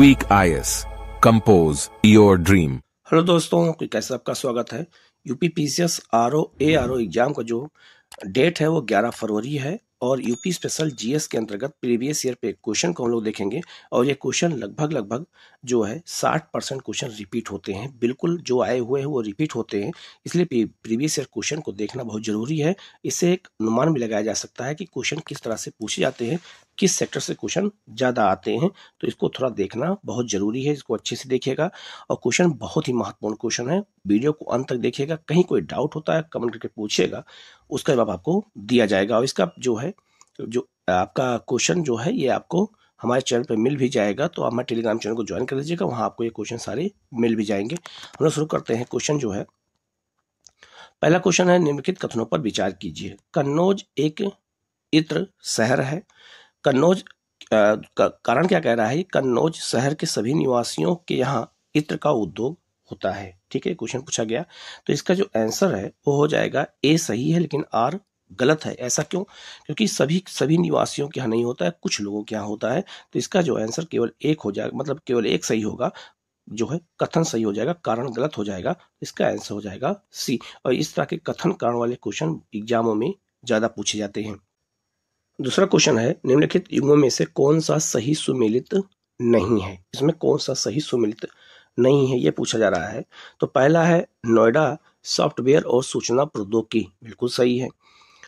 Tweak IS. Compose your dream. Hello दोस्तों कैसे आपका स्वागत है UP PCS R O A R O exam का जो डेट है वो 11 फरवरी है और यूपी स्पेशल जीएस के अंतर्गत प्रीवियस ईयर पे क्वेश्चन को हम लोग देखेंगे और ये क्वेश्चन लगभग लगभग जो है 60 परसेंट क्वेश्चन रिपीट होते हैं बिल्कुल जो आए हुए हैं वो रिपीट होते हैं, इसलिए प्रीवियस ईयर क्वेश्चन को देखना बहुत ज़रूरी है इससे एक अनुमान भी लगाया जा सकता है कि क्वेश्चन किस तरह से पूछे जाते हैं किस सेक्टर से क्वेश्चन ज़्यादा आते हैं तो इसको थोड़ा देखना बहुत ज़रूरी है, इसको अच्छे से देखिएगा। और क्वेश्चन बहुत ही महत्वपूर्ण क्वेश्चन है वीडियो को अंत तक देखिएगा, कहीं कोई डाउट होता है कमेंट करके पूछिएगा, उसका जवाब आपको दिया जाएगा। और इसका जो है, जो आपका क्वेश्चन जो है, ये आपको हमारे चैनल पर मिल भी जाएगा तो आप हमारे टेलीग्राम चैनल को ज्वाइन कर लीजिएगा, वहाँ आपको ये क्वेश्चन सारे मिल भी जाएँगे। हम लोग शुरू करते हैं क्वेश्चन जो है। पहला क्वेश्चन है, निम्नलिखित कथनों पर विचार कीजिए। कन्नौज एक इत्र शहर है कन्नौज कारण क्या कह रहा है? कन्नौज शहर के सभी निवासियों के यहाँ इत्र का उद्योग होता है। ठीक है, क्वेश्चन पूछा गया। तो इसका जो आंसर है, वो हो जाएगा ए सही है, लेकिन आर गलत है। ऐसा क्यों? क्योंकि सभी सभी निवासियों के यहाँ नहीं होता है, कुछ लोगों के यहाँ होता है। तो इसका जो आंसर केवल एक हो जाएगा मतलब केवल एक सही होगा, जो है कथन सही हो जाएगा, कारण गलत हो जाएगा, इसका आंसर हो जाएगा सी। और इस तरह के कथन कारण वाले क्वेश्चन एग्जामों में ज़्यादा पूछे जाते हैं। दूसरा क्वेश्चन है, निम्नलिखित युगों में से कौन सा सही सुमेलित नहीं है? इसमें कौन सा सही सुमेलित नहीं है, ये पूछा जा रहा है। तो पहला है नोएडा सॉफ्टवेयर और सूचना प्रौद्योगिकी, बिल्कुल सही है।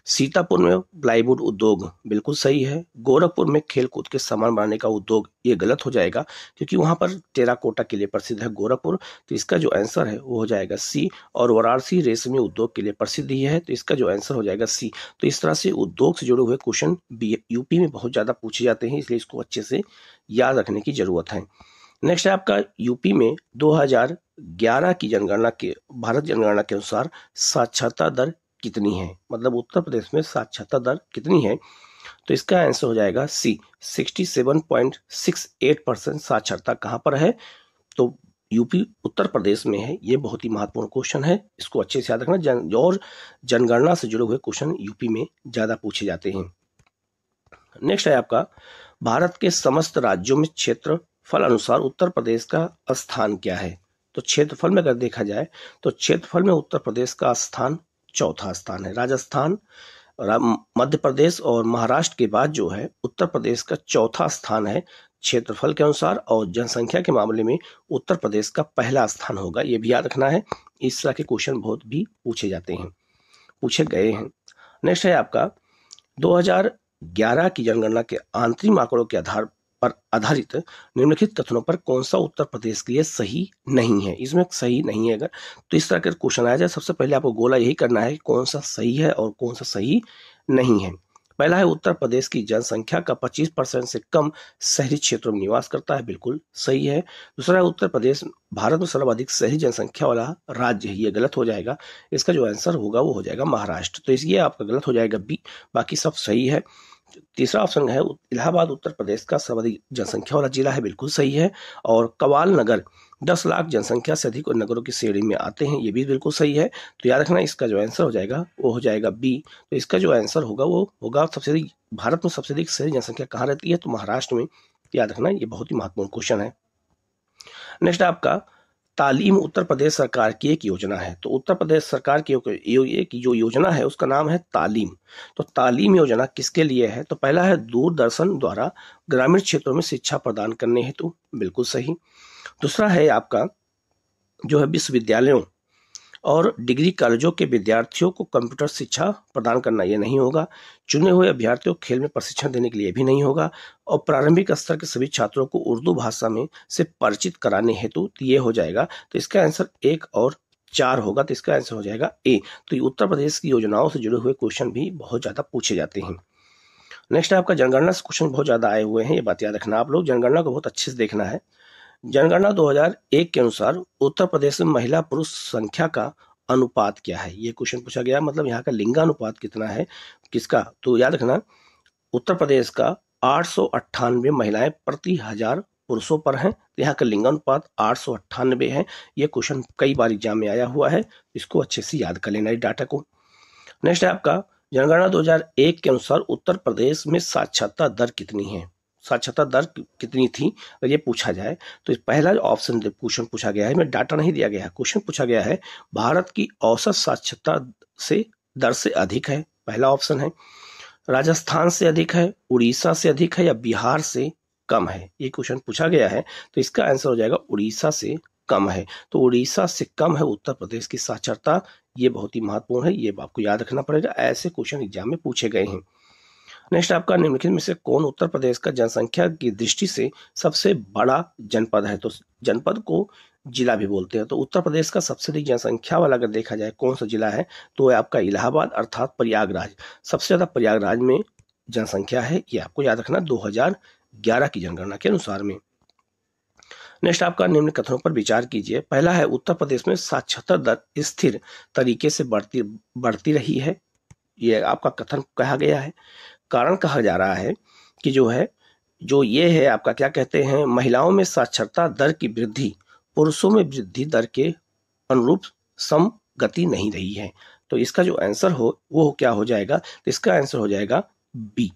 सीतापुर में प्लाईवुड उद्योग बिल्कुल सही है। गोरखपुर में खेल कूद के सामान बनाने का उद्योग ये गलत हो जाएगा, क्योंकि वहाँ पर टेराकोटा के लिए प्रसिद्ध है गोरखपुर तो इसका जो आंसर है वो हो जाएगा सी, और वाराणसी रेशमी उद्योग के लिए प्रसिद्ध ही है तो इसका जो आंसर हो जाएगा सी। तो इस तरह से उद्योग से जुड़े हुए क्वेश्चन यूपी में बहुत ज़्यादा पूछे जाते हैं, इसलिए इसको अच्छे से याद रखने की ज़रूरत है। नेक्स्ट है आपका यूपी में 2011 की जनगणना के, भारत जनगणना के अनुसार साक्षरता दर कितनी है? मतलब उत्तर प्रदेश में साक्षरता दर कितनी है? तो इसका आंसर हो जाएगा सी 67.68 परसेंट साक्षरता कहाँ पर है? तो यूपी उत्तर प्रदेश में है, ये बहुत ही महत्वपूर्ण क्वेश्चन है, इसको अच्छे से याद रखना। जन, और जनगणना से जुड़े हुए क्वेश्चन यूपी में ज़्यादा पूछे जाते हैं। नेक्स्ट है आपका, भारत के समस्त राज्यों में क्षेत्रफल अनुसार उत्तर प्रदेश का स्थान क्या है? तो क्षेत्रफल में अगर देखा जाए तो क्षेत्रफल में उत्तर प्रदेश का स्थान चौथा स्थान है। राजस्थान मध्य प्रदेश और महाराष्ट्र के बाद जो है उत्तर प्रदेश का चौथा स्थान है क्षेत्रफल के अनुसार और जनसंख्या के मामले में उत्तर प्रदेश का पहला स्थान होगा। ये भी याद रखना है, इस तरह के क्वेश्चन बहुत भी पूछे जाते हैं, पूछे गए हैं। नेक्स्ट है आपका 2011 की जनगणना के आंतरिक आंकड़ों के आधार पर आधारित निम्नलिखित कथनों पर कौन सा उत्तर प्रदेश के लिए सही नहीं है? इसमें सही नहीं है अगर तो इस तरह का क्वेश्चन आया जाए। सबसे पहले आपको गोला यही करना है कौन सा सही है और कौन सा सही नहीं है। पहला है, उत्तर प्रदेश की जनसंख्या का 25 परसेंट से कम शहरी क्षेत्रों में निवास करता है। बिल्कुल सही है। दूसरा है, उत्तर प्रदेश, भारत में सर्वाधिक शहरी जनसंख्या वाला राज्य है। ये गलत हो जाएगा। इसका जो आंसर होगा वो हो जाएगा महाराष्ट्र। तो इसलिए आपका गलत हो जाएगा बी। बाकी सब सही है। तीसरा ऑप्शन है इलाहाबाद, उत्तर प्रदेश का सर्वाधिक जनसंख्या वाला जिला है, बिल्कुल सही है। और कवाल नगर, दस लाख जनसंख्या से अधिक नगरों की श्रेणी में आते हैं, ये भी बिल्कुल सही है। तो याद रखना, इसका जो आंसर हो जाएगा, वो हो जाएगा बी तो इसका जो आंसर होगा, वो होगा सबसे अधिक, भारत में सबसे अधिक शहरी जनसंख्या कहाँ रहती है? तो महाराष्ट्र में। याद रखना, ये बहुत ही महत्वपूर्ण क्वेश्चन है। नेक्स्ट आपका तालीम उत्तर प्रदेश सरकार की एक योजना है। तो उत्तर प्रदेश सरकार की एक जो योजना है, उसका नाम है तालीम। तो तालीम योजना किसके लिए है? तो पहला है दूरदर्शन द्वारा ग्रामीण क्षेत्रों में शिक्षा प्रदान करने हेतु। बिल्कुल सही। दूसरा है आपका जो है विश्वविद्यालयों और डिग्री कॉलेजों के विद्यार्थियों को कंप्यूटर शिक्षा प्रदान करना यह नहीं होगा। चुने हुए अभ्यर्थियों को खेल में प्रशिक्षण देने के लिए भी नहीं होगा और प्रारंभिक स्तर के सभी छात्रों को उर्दू भाषा में से परिचित कराने हेतु ये हो जाएगा। तो इसका आंसर एक और चार होगा तो इसका आंसर हो जाएगा ए। तो उत्तर प्रदेश की योजनाओं से जुड़े हुए क्वेश्चन भी बहुत ज़्यादा पूछे जाते हैं। नेक्स्ट आपका जनगणना से क्वेश्चन बहुत ज़्यादा आए हुए हैं, ये बात याद रखना आप लोग। जनगणना को बहुत अच्छे से देखना है। जनगणना 2001 के अनुसार उत्तर प्रदेश में महिला पुरुष संख्या का अनुपात क्या है? ये क्वेश्चन पूछा गया। मतलब यहाँ का लिंगानुपात कितना है? किसका? तो याद रखना, उत्तर प्रदेश का आठ महिलाएँ प्रति हज़ार पुरुषों पर हैं। यहाँ का लिंगानुपात आठ सौ अट्ठानबे है। ये क्वेश्चन कई बार एग्ज़ाम में आया हुआ है। इसको अच्छे से याद कर लेना इस डाटा को। नेक्स्ट है आपका, जनगणना 2001 के अनुसार उत्तर प्रदेश में साक्षरता दर कितनी है? साक्षरता दर कितनी थी, अगर ये पूछा जाए तो पहला ऑप्शन क्वेश्चन पूछा गया है, में डाटा नहीं दिया गया है, क्वेश्चन पूछा गया है, भारत की औसत साक्षरता से दर से अधिक है, पहला ऑप्शन है, राजस्थान से अधिक है, उड़ीसा से अधिक है या बिहार से कम है, ये क्वेश्चन पूछा गया है तो इसका आंसर हो जाएगा उड़ीसा से कम है तो उड़ीसा से कम है उत्तर प्रदेश की साक्षरता, ये बहुत ही महत्वपूर्ण है, ये आपको याद रखना पड़ेगा, ऐसे क्वेश्चन एग्ज़ाम में पूछे गए हैं। नेक्स्ट आपका निम्नलिखित में से कौन उत्तर प्रदेश का जनसंख्या की दृष्टि से सबसे बड़ा जनपद है? तो जनपद को जिला भी बोलते हैं। तो उत्तर प्रदेश का सबसे अधिक जनसंख्या वाला अगर देखा जाए, कौन सा जिला है? तो है आपका इलाहाबाद, अर्थात प्रयागराज। सबसे ज़्यादा प्रयागराज में जनसंख्या है, ये आपको याद रखना 2011 की जनगणना के अनुसार में। नेक्स्ट आपका निम्न कथनों पर विचार कीजिए। पहला है, उत्तर प्रदेश में साक्षरता दर स्थिर तरीके से बढ़ती बढ़ती रही है। ये आपका कथन कहा गया है। कारण कहा जा रहा है कि जो है, जो ये है, आपका क्या कहते हैं, महिलाओं में साक्षरता दर की वृद्धि, पुरुषों में वृद्धि दर के अनुरूप सम गति नहीं रही है। तो इसका जो आंसर हो, वो क्या हो जाएगा? तो इसका आंसर हो जाएगा बी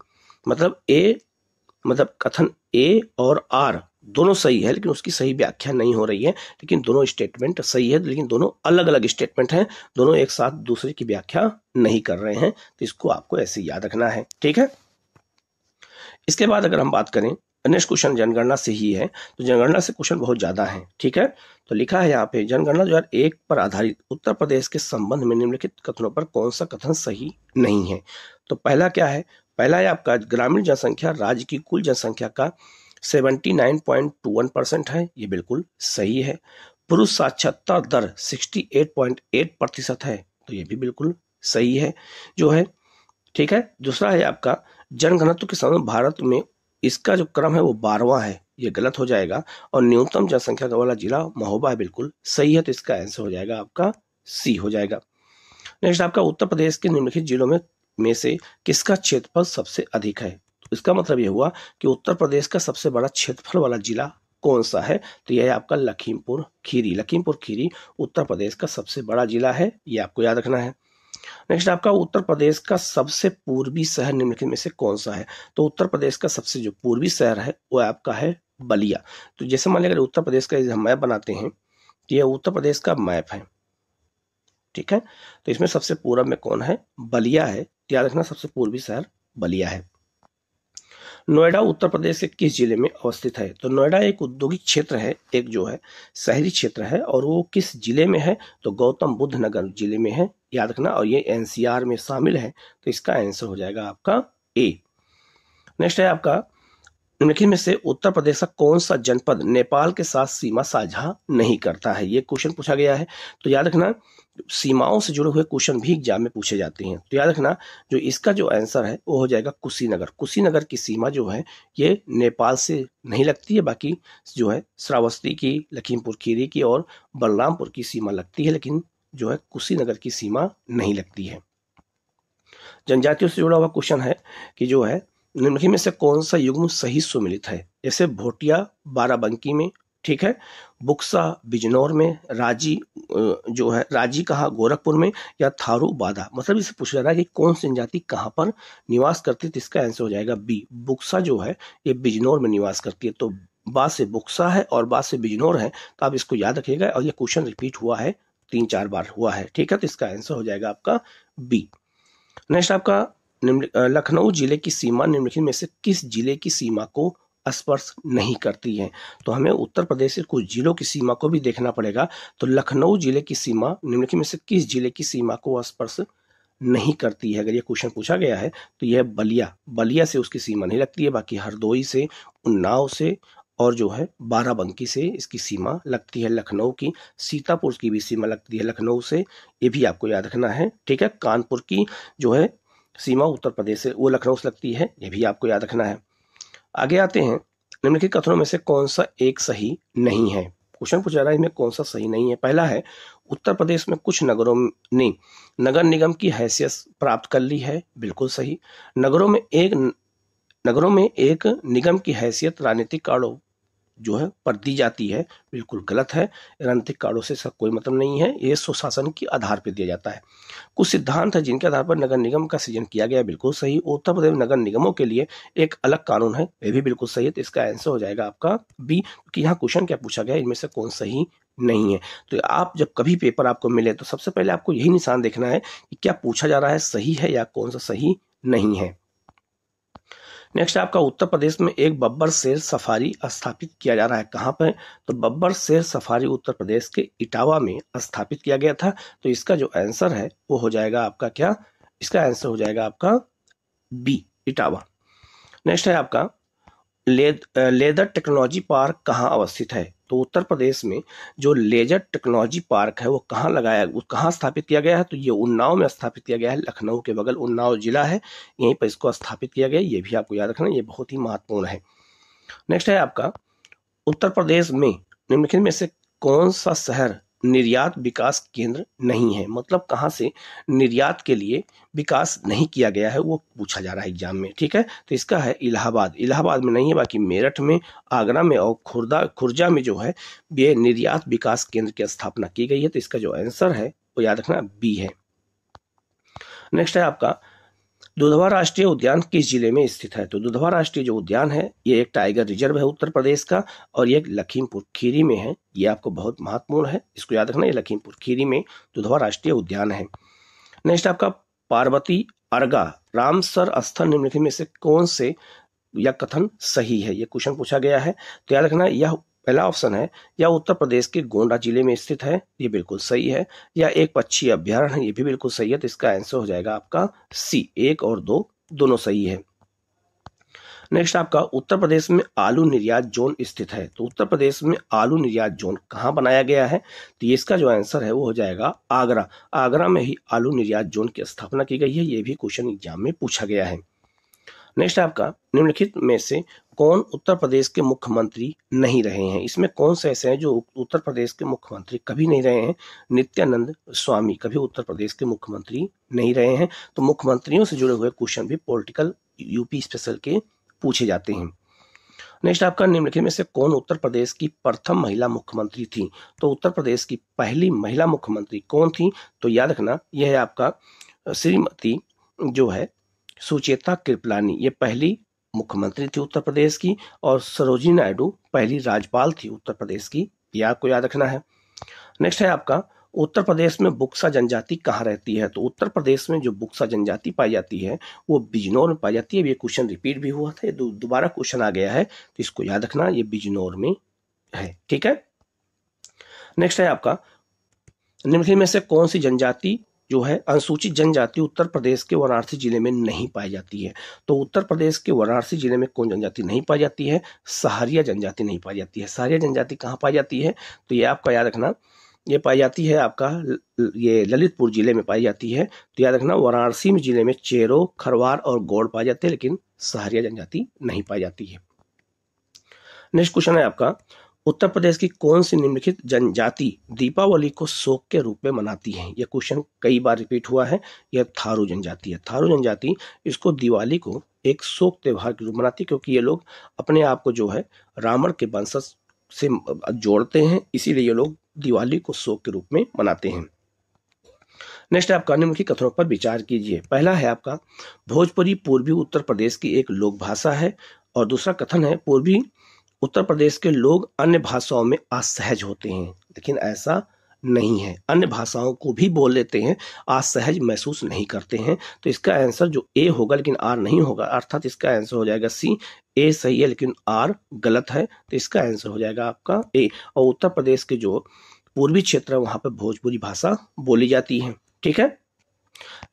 मतलब ए मतलब कथन ए और आर दोनों सही है, लेकिन उसकी सही व्याख्या नहीं हो रही है। लेकिन दोनों स्टेटमेंट सही है, लेकिन दोनों अलग अलग स्टेटमेंट हैं। दोनों एक साथ दूसरे की व्याख्या नहीं कर रहे हैं। तो इसको आपको ऐसे याद रखना है, ठीक है? इसके बाद अगर हम बात करें नेक्स्ट क्वेश्चन जनगणना से ही है। तो जनगणना से क्वेश्चन बहुत ज़्यादा है, ठीक है? तो लिखा है यहाँ पे, जनगणना दो एक पर आधारित उत्तर प्रदेश के संबंध में निम्नलिखित कथनों पर कौन सा कथन सही नहीं है? तो पहला क्या है? पहला है आपका ग्रामीण जनसंख्या, राज्य की कुल जनसंख्या का 79.21 परसेंट है, ये बिल्कुल सही है। पुरुष साक्षरता दर 68.8 प्रतिशत है तो ये भी बिल्कुल सही है, जो है, ठीक है। दूसरा है आपका, जनघनत्व के समय भारत में इसका जो क्रम है वो बारवा है, ये गलत हो जाएगा, और न्यूनतम जनसंख्या वाला जिला महोबा है, बिल्कुल सही है तो इसका आंसर हो जाएगा आपका सी हो जाएगा। नेक्स्ट आपका उत्तर प्रदेश के निम्नलिखित जिलों में में से किसका क्षेत्रफल सबसे अधिक है? इसका मतलब यह हुआ कि उत्तर प्रदेश का सबसे बड़ा क्षेत्रफल वाला जिला कौन सा है? तो यह आपका लखीमपुर खीरी। लखीमपुर खीरी उत्तर प्रदेश का सबसे बड़ा जिला है, ये आपको याद रखना है। नेक्स्ट आपका उत्तर प्रदेश का सबसे पूर्वी शहर निम्नलिखित में से कौन सा है? तो उत्तर प्रदेश का सबसे जो पूर्वी शहर है, वो आपका है बलिया। तो जैसे मान लिया उत्तर प्रदेश का हम मैप बनाते हैं तो यह उत्तर प्रदेश का मैप है। ठीक है? तो इसमें सबसे पूर्व में कौन है? बलिया है। याद रखना, सबसे पूर्वी शहर बलिया है। नोएडा, उत्तर प्रदेश के किस ज़िले में अवस्थित है? तो नोएडा एक औद्योगिक क्षेत्र है, एक जो है, शहरी क्षेत्र है, और वो किस ज़िले में है? तो गौतम बुद्ध नगर ज़िले में है, याद रखना, और ये एनसीआर में शामिल है तो इसका आंसर हो जाएगा आपका ए। नेक्स्ट है आपका निम्नलिखित में से उत्तर प्रदेश का कौन सा जनपद नेपाल के साथ सीमा साझा नहीं करता है? ये क्वेश्चन पूछा गया है। तो याद रखना, सीमाओं से जुड़े हुए क्वेश्चन भी एग्ज़ाम में पूछे जाते हैं। तो याद रखना, जो इसका जो आंसर है, वो हो जाएगा कुशीनगर। कुशीनगर की सीमा जो है, ये नेपाल से नहीं लगती है, बाकी जो है श्रावस्ती की, लखीमपुर खीरी की और बलरामपुर की सीमा लगती है, लेकिन जो है कुशीनगर की सीमा नहीं लगती है। जनजातियों से जुड़ा हुआ क्वेश्चन है कि जो है निम्नलिखित में से कौन सा युग्म सही सुमिलित है? जैसे भोटिया बाराबंकी में, ठीक है? बुक्सा बिजनौर में, राज़ी जो है, राज़ी कहा गोरखपुर में, या थारू बादा? मतलब इसे पूछा जा रहा है कि कौन सी जनजाति कहाँ पर निवास करती है तो इसका आंसर हो जाएगा बी बुक्सा जो है, ये बिजनौर में निवास करती है तो बात से बुक्सा है और बात से बिजनौर है तो आप इसको याद रखिएगा और ये क्वेश्चन रिपीट हुआ है, तीन चार बार हुआ है, ठीक है? तो इसका आंसर हो जाएगा आपका बी नेक्स्ट आपका लखनऊ ज़िले की सीमा निम्नलिखित में से किस ज़िले की सीमा को स्पर्श नहीं करती है? तो हमें उत्तर प्रदेश के कुछ जिलों की सीमा को भी देखना पड़ेगा। तो लखनऊ ज़िले की सीमा निम्नलिखित में से किस ज़िले की सीमा को स्पर्श नहीं करती है? अगर ये क्वेश्चन पूछा गया है तो यह बलिया बलिया से उसकी सीमा नहीं लगती है, बाकी हरदोई से, उन्नाव से और जो है बाराबंकी से इसकी सीमा लगती है। लखनऊ की, सीतापुर की भी सीमा लगती है। लखनऊ से, ये भी आपको याद रखना है, ठीक है? कानपुर की जो है सीमा उत्तर प्रदेश से, वो लखनऊ से लगती है, ये भी आपको याद रखना है। आगे आते हैं, निम्नलिखित कथनों में से कौन सा एक सही नहीं है? क्वेश्चन पूछा रहा है, इसमें कौन सा सही नहीं है? पहला है, उत्तर प्रदेश में कुछ नगरों ने नगर निगम की हैसियत प्राप्त कर ली है, बिल्कुल सही। नगरों में एक, नगरों में एक निगम की हैसियत राजनीतिक कारणों जो है, पर दी जाती है, बिल्कुल गलत है। राजनीतिक कार्डों से सब कोई मतलब नहीं है। ये सुशासन के आधार पर दिया जाता है। कुछ सिद्धांत है जिनके आधार पर नगर निगम का सृजन किया गया, बिल्कुल सही। उत्तर प्रदेश नगर निगमों के लिए एक अलग कानून है, ये भी बिल्कुल सही है तो इसका आंसर हो जाएगा आपका बी क्योंकि यहाँ क्वेश्चन क्या पूछा गया इनमें से कौन सही नहीं है। तो आप जब कभी पेपर आपको मिले तो सबसे पहले आपको यही निशान देखना है कि क्या पूछा जा रहा है, सही है या कौन सा सही नहीं है। नेक्स्ट आपका उत्तर प्रदेश में एक बब्बर शेर सफारी स्थापित किया जा रहा है। कहाँ पर तो बब्बर शेर सफारी उत्तर प्रदेश के इटावा में स्थापित किया गया था। तो इसका जो आंसर है वो हो जाएगा आपका क्या? इसका आंसर हो जाएगा आपका बी इटावा। नेक्स्ट है आपका लेद, लेदर टेक्नोलॉजी पार्क कहाँ अवस्थित है? तो उत्तर प्रदेश में जो लेजर टेक्नोलॉजी पार्क है, वो कहाँ लगाया कहाँ स्थापित किया गया है? तो ये उन्नाव में स्थापित किया गया है, लखनऊ के बगल उन्नाव जिला है। यहीं पर इसको स्थापित किया गया, ये भी आपको याद रखना, ये बहुत ही महत्वपूर्ण है। नेक्स्ट है आपका, उत्तर प्रदेश में, निम्नलिखित में से कौन सा शहर निर्यात विकास केंद्र नहीं है। मतलब कहाँ से निर्यात के लिए विकास नहीं किया गया है, वो पूछा जा रहा है एग्ज़ाम में, ठीक है? तो इसका है इलाहाबाद। इलाहाबाद में नहीं है, बाकी मेरठ में, आगरा में और खुर्दा, खुर्जा में जो है, ये निर्यात विकास केंद्र की स्थापना की गई है। तो इसका जो आंसर है, वो याद रखना बी है। नेक्स्ट है आपका दुधवा राष्ट्रीय उद्यान किस ज़िले में स्थित है? तो दुधवा राष्ट्रीय जो उद्यान है, ये एक टाइगर रिज़र्व है उत्तर प्रदेश का और ये लखीमपुर खीरी में है। ये आपको बहुत महत्वपूर्ण है, इसको याद रखना, ये लखीमपुर खीरी में दुधवा राष्ट्रीय उद्यान है। नेक्स्ट आपका पार्वती अर्गा रामसर स्थल निम्नलिखित में से कौन से यह कथन सही है? यह क्वेश्चन पूछा गया है। तो याद रखना, यह पहला ऑप्शन है, या उत्तर प्रदेश के गोंडा ज़िले में स्थित है, ये बिल्कुल सही है, या एक पक्षी अभ्यारण है, ये भी बिल्कुल सही है तो इसका आंसर हो जाएगा आपका सी एक और दो, दोनों सही है। नेक्स्ट आपका, उत्तर प्रदेश में आलू निर्यात जोन स्थित है तो उत्तर प्रदेश में आलू निर्यात जोन कहाँ बनाया गया है? तो इसका जो आंसर है, वो हो जाएगा आगरा। आगरा में ही आलू निर्यात जोन की स्थापना की गई है, ये भी क्वेश्चन एग्ज़ाम में पूछा गया है। नेक्स्ट आपका, निम्नलिखित में से कौन उत्तर प्रदेश के मुख्यमंत्री नहीं रहे हैं? इसमें कौन से ऐसे हैं जो उत्तर प्रदेश के मुख्यमंत्री कभी नहीं रहे हैं? नित्यानंद स्वामी कभी उत्तर प्रदेश के मुख्यमंत्री नहीं रहे हैं। तो मुख्यमंत्रियों से जुड़े हुए क्वेश्चन भी पॉलिटिकल यूपी स्पेशल के पूछे जाते हैं। नेक्स्ट आपका, निम्नलिखित में से कौन उत्तर प्रदेश की प्रथम महिला मुख्यमंत्री थी? तो उत्तर प्रदेश की पहली महिला मुख्यमंत्री कौन थी? तो याद रखना, यह है आपका श्रीमती जो है सुचेता कृपलानी ये पहली मुख्यमंत्री थी उत्तर प्रदेश की और सरोजी नायडू पहली राज्यपाल थी उत्तर प्रदेश की, ये आपको याद रखना है। नेक्स्ट है आपका, उत्तर प्रदेश में बुक्सा जनजाति कहाँ रहती है? तो उत्तर प्रदेश में जो बुक्सा जनजाति पाई जाती है, वो बिजनौर में पाई जाती है। ये क्वेश्चन रिपीट भी हुआ था दोबारा क्वेश्चन आ गया है तो इसको याद रखना, ये बिजनौर में है, ठीक है? नेक्स्ट है आपका, निम्नलिखित में से कौन सी जनजाति जो है अनुसूचित जनजाति उत्तर प्रदेश के वाराणसी ज़िले में नहीं पाई जाती है। तो उत्तर प्रदेश के वाराणसी ज़िले में कौन जनजाति नहीं पाई जाती है? सहारिया जनजाति नहीं पाई जाती है। सहारिया जनजाति कहाँ पाई जाती है? तो ये आपका याद रखना, ये पाई जाती है आपका ये ललितपुर ज़िले में पाई जाती है। तो याद रखना, वाराणसी में ज़िले में चेरो, खरवार और गौड़ पाए जाते हैं, लेकिन सहारिया जनजाति नहीं पाई जाती है। नेक्स्ट क्वेश्चन है आपका उत्तर प्रदेश की कौन सी निम्नलिखित जनजाति दीपावली को शोक के रूप में मनाती है? यह क्वेश्चन कई बार रिपीट हुआ है। यह थारू जनजाति है। थारू जनजाति इसको दिवाली को एक शोक त्योहार के रूप मनाती है क्योंकि ये लोग अपने आप को जो है रावण के वंशज से जोड़ते हैं। इसीलिए ये लोग दिवाली को शोक के रूप में मनाते हैं। नेक्स्ट है आपका निम्नलिखित कथनों पर विचार कीजिए। पहला है आपका, भोजपुरी पूर्वी उत्तर प्रदेश की एक लोक भाषा है और दूसरा कथन है, पूर्वी उत्तर प्रदेश के लोग अन्य भाषाओं में असहज होते हैं, लेकिन ऐसा नहीं है। अन्य भाषाओं को भी बोल लेते हैं, असहज महसूस नहीं करते हैं। तो इसका आंसर जो ए होगा, लेकिन आर नहीं होगा, अर्थात इसका आंसर हो जाएगा सी ए सही है, लेकिन आर गलत है तो इसका आंसर हो जाएगा आपका ए और उत्तर प्रदेश के जो पूर्वी क्षेत्र है, वहाँ पर भोजपुरी भाषा बोली जाती है। ठीक है?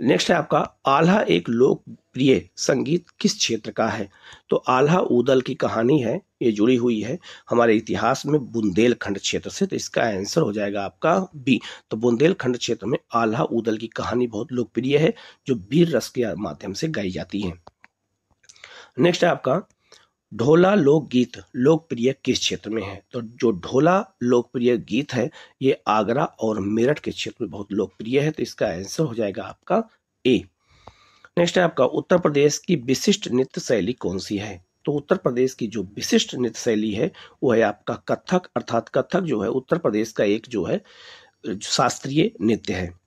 नेक्स्ट है आपका, आल्हा एक लोकप्रिय संगीत किस क्षेत्र का है? तो आल्हा उदल की कहानी है, ये जुड़ी हुई है हमारे इतिहास में बुंदेलखंड क्षेत्र से तो इसका आंसर हो जाएगा आपका बी। तो बुंदेलखंड क्षेत्र में आल्हा उदल की कहानी बहुत लोकप्रिय है, जो वीर रस के माध्यम से गाई जाती है। नेक्स्ट है आपका ढोला लोकगीत, लोकप्रिय किस क्षेत्र में है? तो जो ढोला लोकप्रिय गीत है, ये आगरा और मेरठ के क्षेत्र में बहुत लोकप्रिय है तो इसका आंसर हो जाएगा आपका ए नेक्स्ट है आपका, उत्तर प्रदेश की विशिष्ट नृत्य शैली कौन सी है? तो उत्तर प्रदेश की जो विशिष्ट नृत्य शैली है, वो है आपका कथक, अर्थात कथक जो है, उत्तर प्रदेश का एक जो है, शास्त्रीय नृत्य है।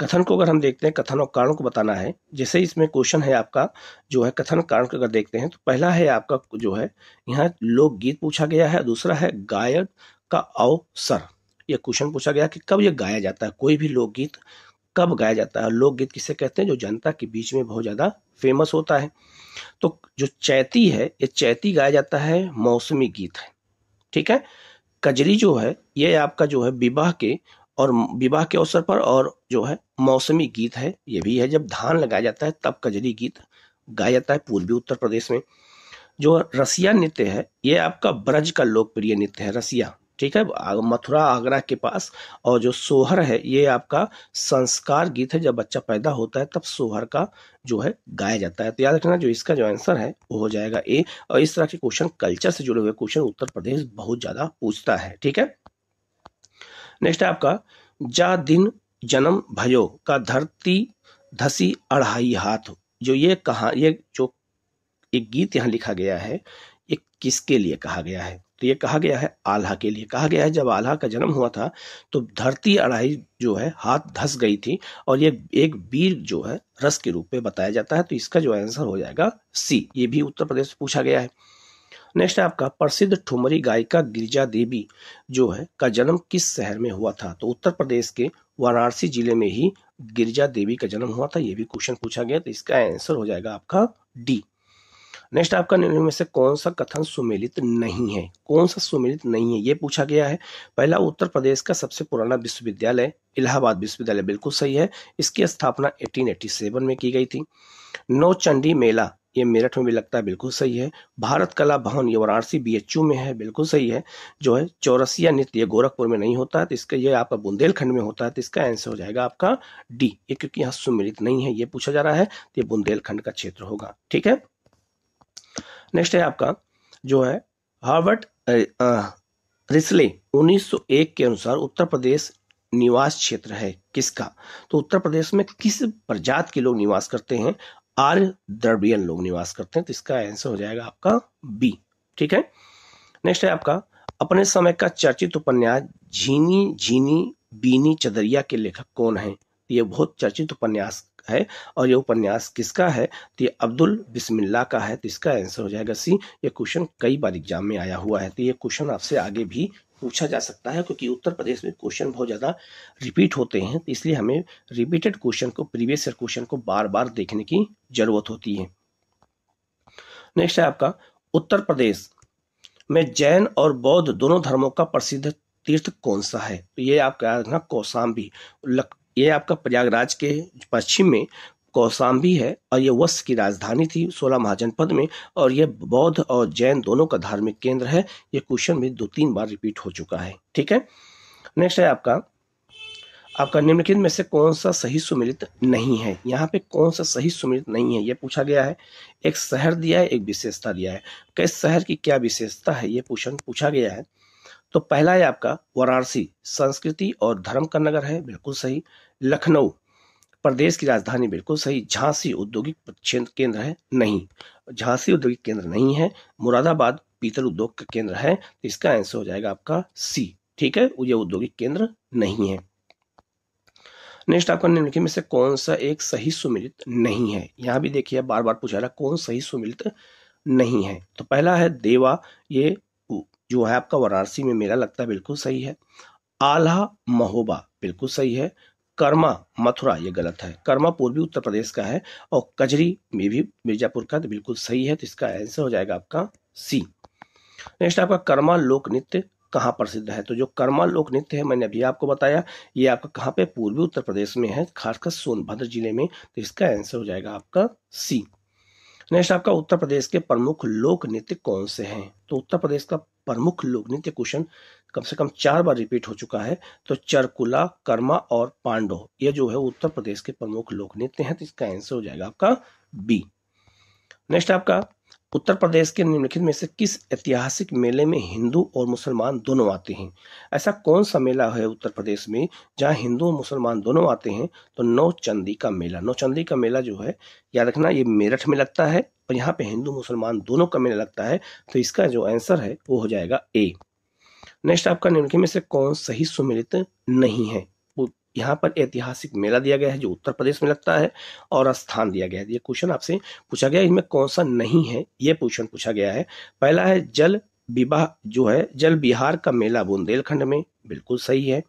कथन को अगर हम देखते हैं, कथन और कारण को बताना है, जैसे इसमें क्वेश्चन है आपका, जो है कथन कारण को अगर देखते हैं तो पहला है आपका जो है, यहाँ लोकगीत पूछा गया है, दूसरा है गायक का अवसर। यह क्वेश्चन पूछा गया कि कब यह गाया जाता है? कोई भी लोकगीत कब गाया जाता है? लोकगीत किसे कहते हैं? जो जनता के बीच में बहुत ज़्यादा फ़ेमस होता है। तो जो चैती है, ये चैती गाया जाता है, मौसमी गीत है। ठीक है? कजरी जो है, ये आपका जो है विवाह के और विवाह के अवसर पर और जो है मौसमी गीत है, ये भी है। जब धान लगाया जाता है, तब कजरी गीत गाया जाता है पूर्वी उत्तर प्रदेश में। जो रसिया नृत्य है, ये आपका ब्रज का लोकप्रिय नृत्य है, रसिया। ठीक है? मथुरा, आगरा के पास और जो सोहर है, ये आपका संस्कार गीत है। जब बच्चा पैदा होता है, तब सोहर का जो है गाया जाता है। तो याद रखना, जो इसका जो आंसर है, वो हो जाएगा ए। और इस तरह के क्वेश्चन कल्चर से जुड़े हुए क्वेश्चन उत्तर प्रदेश बहुत ज़्यादा पूछता है। ठीक है? नेक्स्ट है आपका, जा दिन जन्म भयो का धरती धसी अढ़ाई हाथ। जो ये कहा, ये जो एक गीत यहाँ लिखा गया है, ये किसके लिए कहा गया है? तो ये कहा गया है आल्हा के लिए। कहा गया है जब आल्हा का जन्म हुआ था तो धरती अढ़ाई जो है, हाथ धस गई थी और ये एक वीर जो है, रस के रूप में बताया जाता है तो इसका जो आंसर हो जाएगा सी। ये भी उत्तर प्रदेश से पूछा गया है। नेक्स्ट है आपका प्रसिद्ध ठुमरी गायिका गिरिजा देवी, जो है, का जन्म किस शहर में हुआ था? तो उत्तर प्रदेश के वाराणसी ज़िले में ही गिरिजा देवी का जन्म हुआ था, ये भी क्वेश्चन पूछा गया तो इसका आंसर हो जाएगा आपका डी। नेक्स्ट आपका निम्न में से कौन सा कथन सुमेलित नहीं है? कौन सा सुमेलित नहीं है? ये पूछा गया है। पहला उत्तर प्रदेश का सबसे पुराना विश्वविद्यालय, इलाहाबाद विश्वविद्यालय, बिल्कुल सही है। इसकी स्थापना 1887 में की गई थी। नौ चंडी मेला ये मेरठ में भी लगता है बिल्कुल सही है। भारत कला भवन ये वाराणसी बी में है, बिल्कुल सही है। जो है चौरसिया नृत्य ये गोरखपुर में नहीं होता है तो इसका ये आपका बुंदेलखंड में होता है तो इसका आंसर हो जाएगा आपका डी ये क्योंकि यहाँ सुमिलित नहीं है, ये पूछा जा रहा है तो ये बुंदेलखंड का क्षेत्र होगा, ठीक है? नेक्स्ट है आपका, जो है हार्वर्ड रिसले 1901 के अनुसार उत्तर प्रदेश निवास क्षेत्र है किसका? तो उत्तर प्रदेश में किस प्रजात के लोग निवास करते हैं? आर्य द्रवियन लोग निवास करते हैं तो इसका आंसर हो जाएगा आपका बी ठीक है? नेक्स्ट है आपका, अपने समय का चर्चित उपन्यास, झीनी झीनी, बीनी चदरिया के लेखक कौन है? तो ये बहुत चर्चित उपन्यास है, और ये उपन्यास किसका है? तो ये अब्दुल बिस्मिल्ला का है तो इसका आंसर हो जाएगा सी ये क्वेश्चन कई बार एग्ज़ाम में आया हुआ है तो ये क्वेश्चन आपसे आगे भी पूछा जा सकता है क्योंकि उत्तर प्रदेश में क्वेश्चन बहुत ज़्यादा रिपीट होते हैं तो इसलिए हमें रिपीटेड क्वेश्चन को प्रीवियस ईयर क्वेश्चन को बार बार देखने की ज़रूरत होती है। नेक्स्ट है आपका, उत्तर प्रदेश में जैन और बौद्ध दोनों धर्मों का प्रसिद्ध तीर्थ कौन सा है? तो ये आपका रखना कौसाम्बी। ये आपका प्रयागराज के पश्चिम में कौसाम्बी है और ये वत्स की राजधानी थी सोलह महाजनपद में और यह बौद्ध और जैन दोनों का धार्मिक केंद्र है। ये क्वेश्चन भी दो तीन बार रिपीट हो चुका है। ठीक है? नेक्स्ट है आपका। आपका निम्नलिखित में से कौन सा सही सुमिलित नहीं है? यहाँ पे कौन सा सही सुमिलित नहीं है? ये पूछा गया है। एक शहर दिया है, एक विशेषता दिया है। किस शहर की क्या विशेषता है? ये क्वेश्चन पूछा गया है। तो पहला है आपका वाराणसी। संस्कृति और धर्म का नगर है, बिल्कुल सही। लखनऊ। प्रदेश की राजधानी बिल्कुल सही, झांसी औद्योगिक केंद्र है, नहीं। झांसी औद्योगिक केंद्र नहीं है, मुरादाबाद पीतल उद्योग का केंद्र है तो इसका आंसर हो जाएगा आपका सी ठीक है? ये औद्योगिक केंद्र नहीं है। नेक्स्ट आपका निम्नलिखित में से कौन सा एक सही सुमिलित नहीं है? यहाँ भी देखिए बार बार पूछा रहा कौन सही सुमिलित नहीं है? तो पहला है देवा, ये जो है आपका वाराणसी में मेला लगता है, बिल्कुल सही है। आल्हा महोबा, बिल्कुल सही है। कर्मा मथुरा, ये गलत है। कर्मा पूर्वी उत्तर प्रदेश का है और कजरी में भी मिर्जापुर का तो बिल्कुल सही है तो इसका आंसर हो जाएगा आपका सी नेक्स्ट आपका कर्मा लोक नृत्य कहाँ प्रसिद्ध है? तो जो कर्मा लोक नृत्य है, मैंने अभी आपको बताया, ये आपका कहाँ पे? पूर्वी उत्तर प्रदेश में है, खासकर सोनभद्र ज़िले में तो इसका आंसर हो जाएगा आपका सी नेक्स्ट आपका उत्तर प्रदेश के प्रमुख लोक नृत्य कौन से हैं? तो उत्तर प्रदेश का प्रमुख लोक नृत्य क्वेश्चन कम से कम चार बार रिपीट हो चुका है तो चरकुला, कर्मा और पांडो ये जो है उत्तर प्रदेश के प्रमुख लोक नृत्य हैं तो इसका आंसर हो जाएगा आपका बी नेक्स्ट आपका, उत्तर प्रदेश के निम्नलिखित में से किस ऐतिहासिक मेले में हिंदू और मुसलमान दोनों आते हैं? ऐसा कौन सा मेला है उत्तर प्रदेश में जहाँ हिंदू और मुसलमान दोनों आते हैं? तो नौ चंदी का मेला। नौ चंदी का मेला जो है, याद रखना, ये मेरठ में लगता है और यहाँ पे हिंदू, मुसलमान दोनों का मेला लगता है तो इसका जो आंसर है वो हो जाएगा ए नेक्स्ट आपका निम्नलिखित में से कौन सही सुमिलित नहीं है? यहाँ पर ऐतिहासिक मेला दिया गया है, जो उत्तर प्रदेश में लगता है, और स्थान दिया गया है। ये क्वेश्चन आपसे पूछा गया इनमें कौन सा नहीं है? ये क्वेश्चन पूछा गया है। पहला है जल विवाह, जो है जल बिहार का मेला बुंदेलखंड में, बिल्कुल सही है।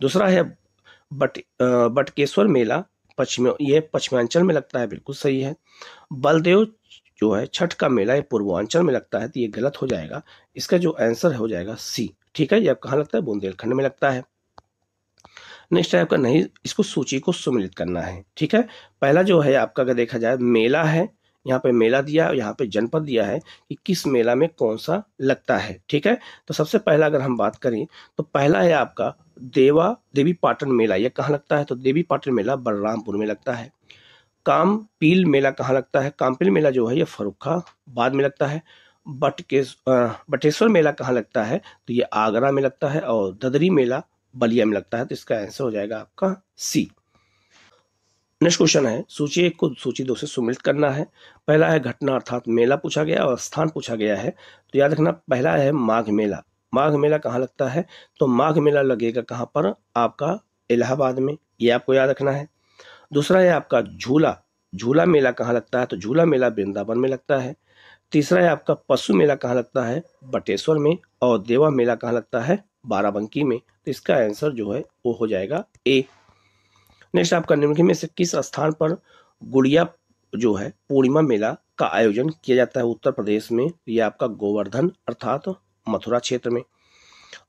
दूसरा है बट बटकेश्वर मेला, पश्चिम, ये पश्चिमांचल में लगता है, बिल्कुल सही है। बलदेव जो है, छठ का मेला ये पूर्वांचल में लगता है तो ये गलत हो जाएगा। इसका जो आंसर हो जाएगा सी ठीक है? ये कहाँ लगता है? बुंदेलखंड में लगता है। नेक्स्ट है आपका नहीं, इसको सूची को सुमिलित करना है। ठीक है? पहला जो है, आपका अगर देखा जाए, मेला है। यहाँ पे मेला दिया है यहाँ पे जनपद दिया है कि किस मेला में कौन सा लगता है। ठीक है? तो सबसे पहला अगर हम बात करें तो पहला है आपका देवा देवी पाटन मेला। यह कहाँ लगता है? तो देवी पाटन मेला बलरामपुर में लगता है। कामपील मेला कहाँ लगता है? कामपील मेला जो है, ये फरुखाबाद में लगता है। बटकेश बटेश्वर मेला कहाँ लगता है? तो ये आगरा में लगता है और ददरी मेला बलिया में लगता है। तो इसका आंसर हो जाएगा आपका सी नेक्स्ट क्वेश्चन है। सूची एक को सूची दो से सुमिलित करना है। पहला है घटना अर्थात मेला पूछा गया और स्थान पूछा गया है। तो याद रखना, पहला है माघ मेला। माघ मेला कहाँ लगता है? तो माघ मेला लगेगा कहाँ पर? आपका इलाहाबाद में। ये आपको याद रखना है। दूसरा है आपका झूला। झूला मेला कहाँ लगता है? तो झूला मेला वृंदावन में लगता है। तीसरा है आपका पशु मेला कहाँ लगता है? बटेश्वर में और देवा मेला कहाँ लगता है? बाराबंकी में। तो इसका आंसर जो है, वो हो जाएगा ए। नेक्स्ट आपका निम्नलिखित में से किस स्थान पर गुड़िया जो है, पूर्णिमा मेला का आयोजन किया जाता है उत्तर प्रदेश में? ये आपका गोवर्धन, अर्थात मथुरा क्षेत्र में।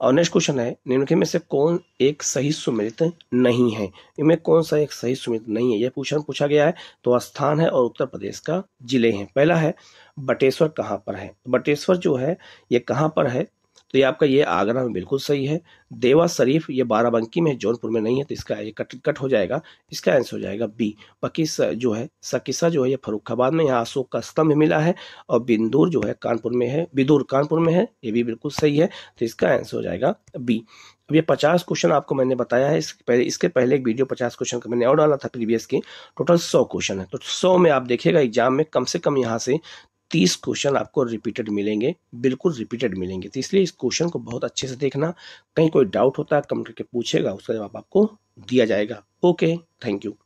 और नेक्स्ट क्वेश्चन है, निम्नलिखित में से कौन एक सही सुमिलित नहीं है? इनमें कौन सा एक सही सुमिलित नहीं है? यह क्वेश्चन पूछा गया है तो स्थान है और उत्तर प्रदेश का ज़िले हैं। पहला है, बटेश्वर कहाँ पर है? बटेश्वर जो है, ये कहाँ पर है? तो ये आपका ये आगरा में बिल्कुल सही है। देवा शरीफ ये बाराबंकी में, जौनपुर में नहीं है तो इसका ये कट कट हो जाएगा। इसका आंसर हो जाएगा बी। बाकी जो है, सकिसा जो है, ये फरुखाबाद में, यहाँ अशोक का स्तंभ मिला है और बिंदुर जो है, कानपुर में है, बिदुर कानपुर में है, ये भी बिल्कुल सही है तो इसका आंसर हो जाएगा बी। अब ये पचास क्वेश्चन आपको मैंने बताया है, इसके पहले इसके पहले एक वीडियो पचास क्वेश्चन का मैंने और डाला था प्रीवियस की, टोटल सौ क्वेश्चन है। तो सौ में आप देखिएगा, एग्ज़ाम में कम से कम यहाँ से तीस क्वेश्चन आपको रिपीटेड मिलेंगे, बिल्कुल रिपीटेड मिलेंगे। तो इसलिए इस क्वेश्चन को बहुत अच्छे से देखना, कहीं कोई डाउट होता है कमेंट करके पूछेगा, उसका जवाब आपको दिया जाएगा। Okay, thank you.